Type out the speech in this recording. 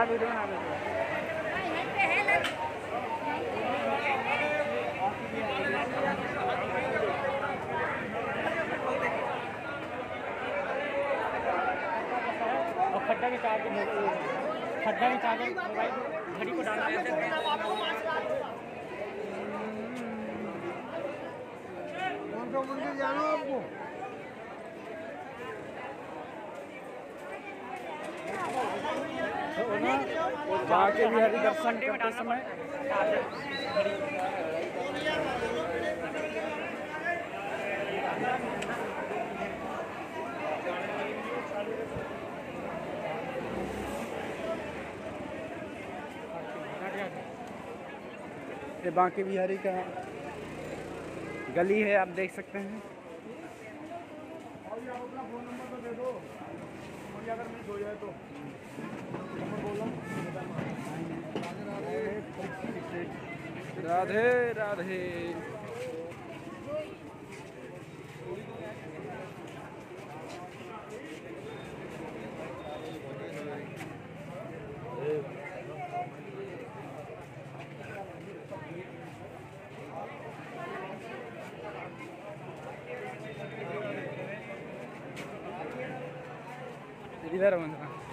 खड्डा में चार्ज खड्डा में चार्ज मोबाइल घड़ी को डालना है। कौन सा है जाके भी हरि दर्शन करते समय। ये बांके बिहारी का गली है, आप देख सकते हैं। और ये अपना फ़ोन नंबर तो दे दो। मुझे अगर मिस हो जाए तो नंबर बोलो राधे राधे। इधर हो